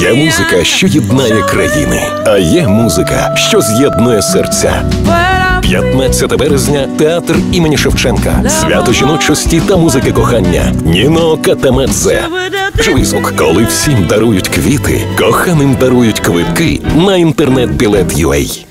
Є музика, що єднає країни, а є музика, що з'єднує серця. 15 березня театр імені Шевченка, свято жіночості та музики кохання. Ніно Катамедзе. Живий звук, коли всім дарують квіти, коханим дарують квитки на інтернет-білет.ua.